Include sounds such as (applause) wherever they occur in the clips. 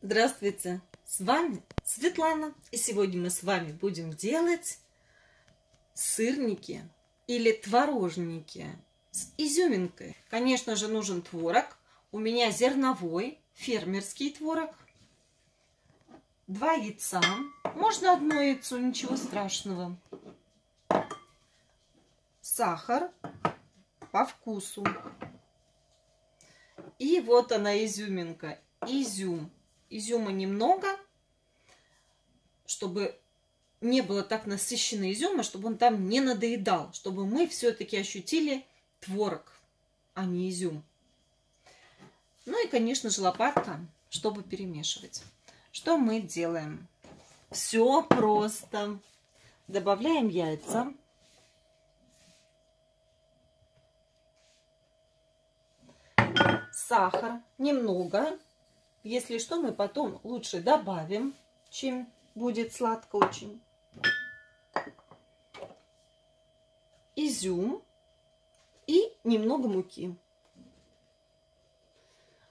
Здравствуйте! С вами Светлана. И сегодня мы с вами будем делать сырники или творожники с изюминкой. Конечно же, нужен творог. У меня зерновой, фермерский творог. Два яйца. Можно одно яйцо, ничего страшного. Сахар по вкусу. И вот она изюминка. Изюм. Изюма немного, чтобы не было так насыщенно изюма, чтобы он там не надоедал, чтобы мы все-таки ощутили творог, а не изюм. Ну и, конечно же, лопатка, чтобы перемешивать. Что мы делаем? Все просто. Добавляем яйца. Сахар немного. Если что, мы потом лучше добавим, чем будет сладко очень. Изюм и немного муки.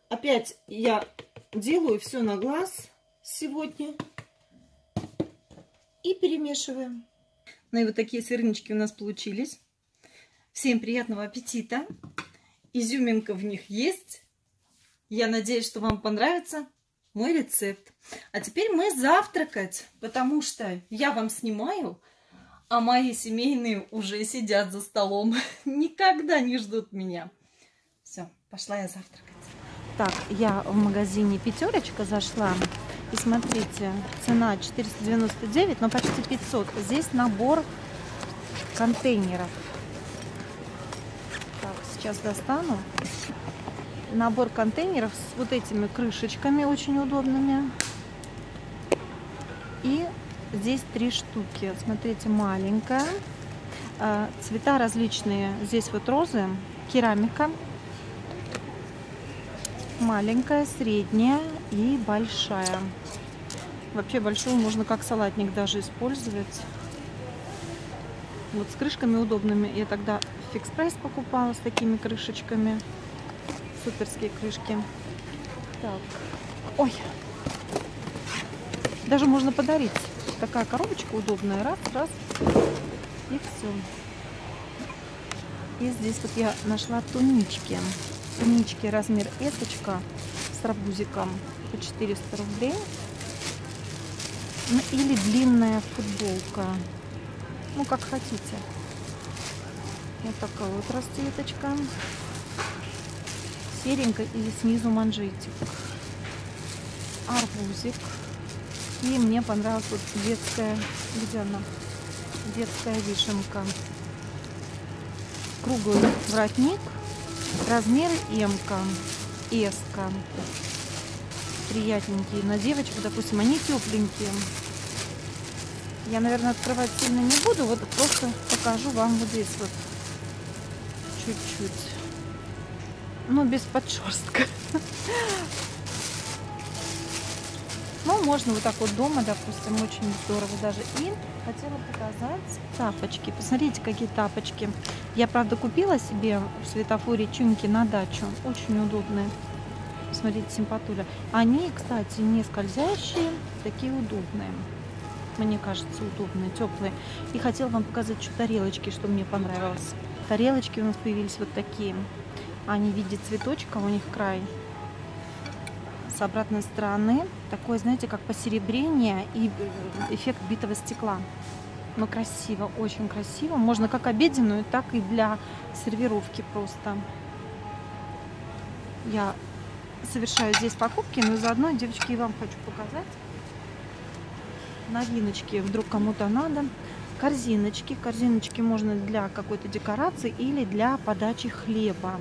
Опять я делаю все на глаз сегодня и перемешиваем. Ну и вот такие сырнички у нас получились. Всем приятного аппетита! Изюминка в них есть. Я надеюсь, что вам понравится мой рецепт. А теперь мы завтракать, потому что я вам снимаю, а мои семейные уже сидят за столом. (laughs) Никогда не ждут меня. Все, пошла я завтракать. Так, я в магазине «Пятерочка» зашла. И смотрите, цена 499, но почти 500. Здесь набор контейнеров. Так, сейчас достану набор контейнеров с вот этими крышечками очень удобными. И здесь три штуки. Смотрите, маленькая. А, цвета различные. Здесь вот розы, керамика. Маленькая, средняя и большая. Вообще большую можно как салатник даже использовать. Вот с крышками удобными. Я тогда фикс прайс покупала с такими крышечками суперские крышки. Так. Ой. Даже можно подарить. Такая коробочка удобная. Раз, раз. И все. И здесь вот я нашла тунички. Тунички размер эточка с рабузиком по 400 рублей. Ну, или длинная футболка. Ну, как хотите. Вот такая вот расцветочка серенькой или снизу манжетик. Арбузик. И мне понравилась вот детская, где она? Детская вишенка. Круглый воротник. Размер М-ка, S-ка. Приятненькие. На девочку, допустим, они тепленькие. Я, наверное, открывать сильно не буду. Вот просто покажу вам вот здесь вот чуть-чуть ну, без подшерстка. Ну, можно вот так вот дома, допустим, очень здорово даже. И хотела показать тапочки. Посмотрите, какие тапочки. Я, правда, купила себе в светофоре чунки на дачу. Очень удобные. Смотрите, симпатуля. Они, кстати, не скользящие, такие удобные. Мне кажется, удобные, теплые. И хотела вам показать что тарелочки, что мне понравилось. Тарелочки у нас появились вот такие. Они в виде цветочка, у них край с обратной стороны. Такое, знаете, как посеребрение и э, эффект битого стекла. Но красиво, очень красиво. Можно как обеденную, так и для сервировки просто. Я совершаю здесь покупки, но заодно, девочки, и вам хочу показать. Новиночки, вдруг кому-то надо. Корзиночки. Корзиночки можно для какой-то декорации или для подачи хлеба.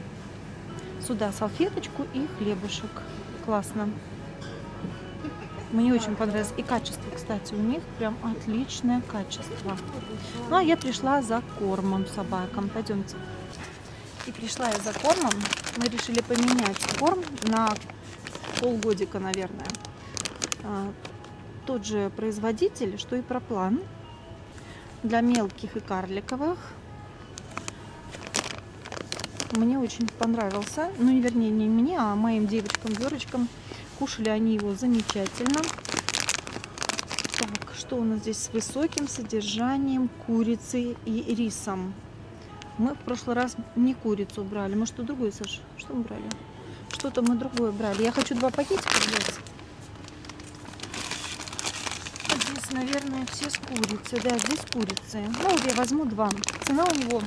Сюда салфеточку и хлебушек. Классно. Мне очень понравилось. И качество, кстати, у них прям отличное качество. Ну, а я пришла за кормом собакам. Пойдемте. И пришла я за кормом. Мы решили поменять корм на полгодика, наверное. А, тот же производитель, что и проплан. Для мелких и карликовых мне очень понравился. Ну, вернее, не мне, а моим девочкам, Верочкам. Кушали они его замечательно. Так, что у нас здесь с высоким содержанием курицы и рисом? Мы в прошлый раз не курицу брали. Мы что другое, Саша? Что мы брали? Что-то мы другое брали. Я хочу два пакетика взять. Здесь, наверное, все с курицей. Да, здесь курицы. Ну, я возьму два. Цена у него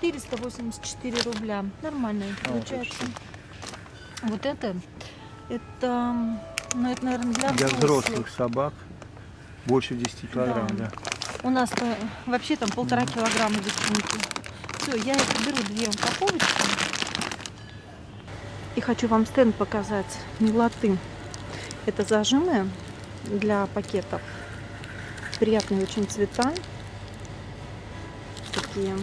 484 рубля. Нормальная А, получается. отлично. Вот это, это, ну, это, наверное, для, Для взрослых. собак больше 10 килограмм, Да. да. У нас-то вообще там полтора килограмма весенники. Все, я беру две упаковочки. И хочу вам стенд показать милоты. Это зажимы для пакетов. Приятные очень цвета. Такие.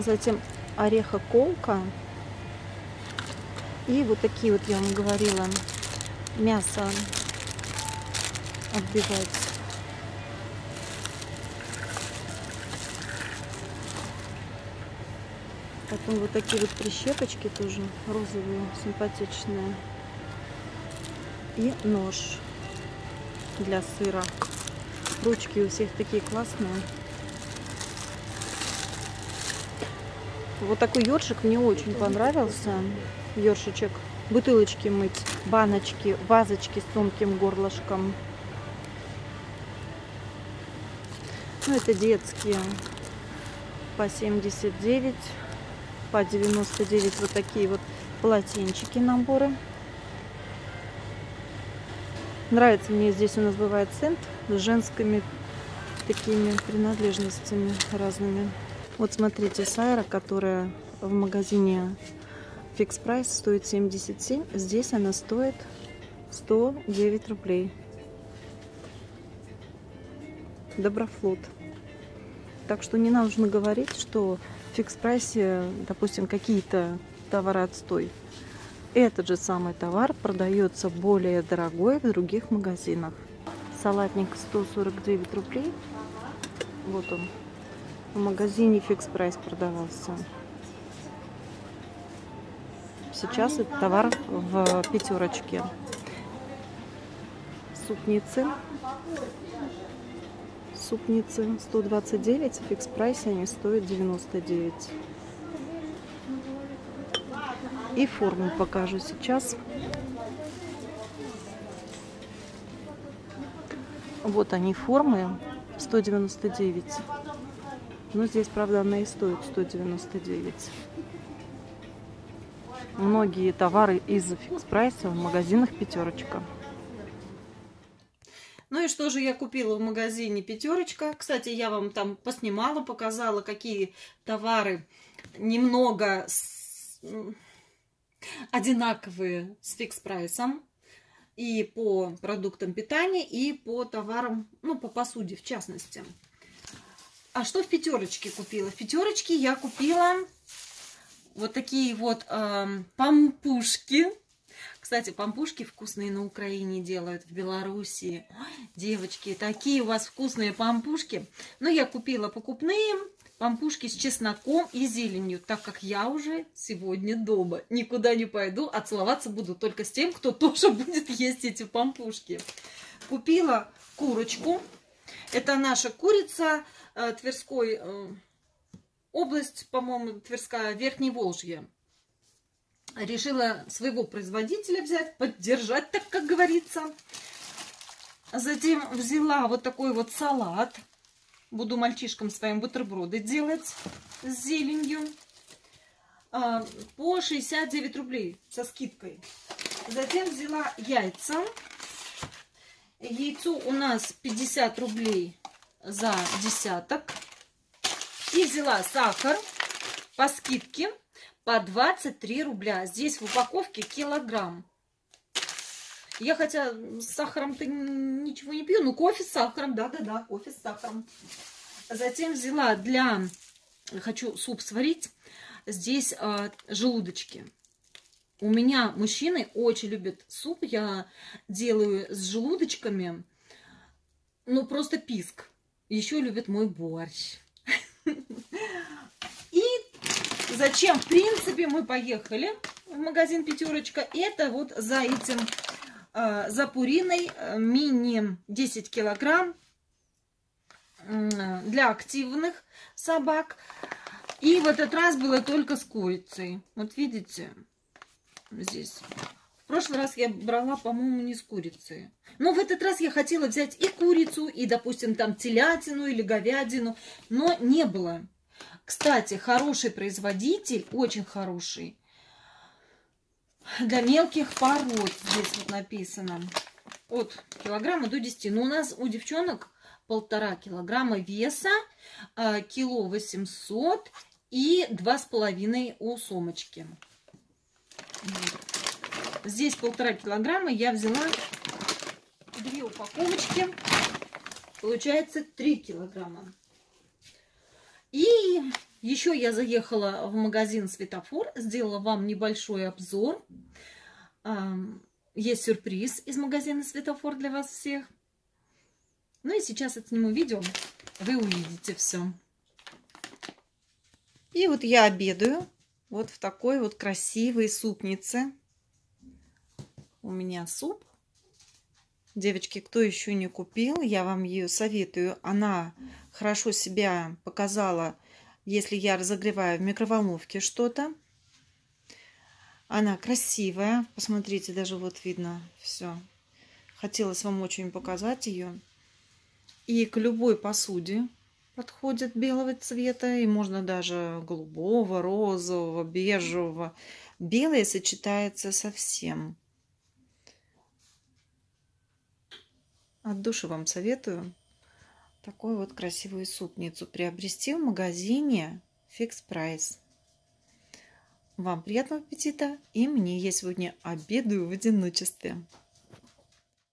Затем ореха-колка. И вот такие вот, я вам говорила, мясо отбивать. Потом вот такие вот прищепочки тоже розовые, симпатичные. И нож для сыра. Ручки у всех такие классные. Вот такой ёршик мне очень понравился. Ёршичек. Бутылочки мыть, баночки, вазочки с тонким горлышком. Ну, это детские. По 79, по 99 вот такие вот полотенчики, наборы. Нравится мне здесь у нас бывает цент с женскими такими принадлежностями разными. Вот смотрите, Сайра, которая в магазине Fix Price стоит 77, здесь она стоит 109 рублей. Доброфлот. Так что не нужно говорить, что в фикс прайсе, допустим, какие-то товары отстой. Этот же самый товар продается более дорогой в других магазинах. Салатник 149 рублей. Вот он. В магазине Fix Price продавался. Сейчас этот товар в пятерочке. Супницы супницы 129, в Fix Price они стоят 99. И форму покажу сейчас. Вот они формы 199. Но здесь, правда, она и стоит 199. Многие товары из фикс прайса в магазинах пятерочка. Ну и что же я купила в магазине Пятерочка? Кстати, я вам там поснимала, показала, какие товары немного с- одинаковые с фикс прайсом и по продуктам питания, и по товарам, ну, по посуде в частности. А что в пятерочке купила? В пятерочке я купила вот такие вот эм, пампушки. Кстати, пампушки вкусные на Украине делают, в Белоруссии. Девочки, такие у вас вкусные пампушки. Но я купила покупные пампушки с чесноком и зеленью, так как я уже сегодня дома. Никуда не пойду, а целоваться буду только с тем, кто (laughs) тоже будет есть эти пампушки. Купила курочку. Это наша курица э, Тверской э, область, по-моему, Тверская, Верхней Волжье решила своего производителя взять, поддержать, так как говорится. Затем взяла вот такой вот салат. Буду мальчишкам своим бутерброды делать с зеленью. А, По 69 рублей со скидкой. Затем взяла яйца. Яйцо у нас 50 рублей за десяток. И взяла сахар по скидке по 23 рубля. Здесь в упаковке килограмм. Я хотя с сахаром-то ничего не пью, но кофе с сахаром, да-да-да, кофе с сахаром. Затем взяла для, хочу суп сварить, здесь а, желудочки. У меня мужчины очень любят суп, я делаю с желудочками, ну просто писк. Еще любят мой борщ. (laughs) И зачем, в принципе, мы поехали в магазин «Пятерочка». Это вот за этим, э, за Пуриной э, мини 10 килограмм для активных собак. И в этот раз было только с курицей. Вот видите, здесь. Прошлый раз я брала, по-моему, не с курицей. Но в этот раз я хотела взять и курицу, и, допустим, там телятину или говядину. Но не было. Кстати, хороший производитель, очень хороший. Для мелких пород здесь вот написано. От килограмма до 10. Но у нас у девчонок полтора килограмма веса, а, кило 800 и два с половиной у сумочки. Здесь полтора килограмма. Я взяла две упаковочки. Получается 3 килограмма. И еще я заехала в магазин Светофор, сделала вам небольшой обзор. Есть сюрприз из магазина Светофор для вас всех. Ну и сейчас отсниму видео, вы увидите все. И вот я обедаю вот в такой вот красивой супнице. У меня суп. Девочки, кто еще не купил, я вам ее советую. Она хорошо себя показала, если я разогреваю в микроволновке что-то. Она красивая. Посмотрите, даже вот видно все. Хотелось вам очень показать ее. И к любой посуде подходит белого цвета. И можно даже голубого, розового, бежевого. Белое сочетается со всем. От души вам советую такую вот красивую супницу приобрести в магазине Fix Price. Вам приятного аппетита и мне я сегодня обедаю в одиночестве.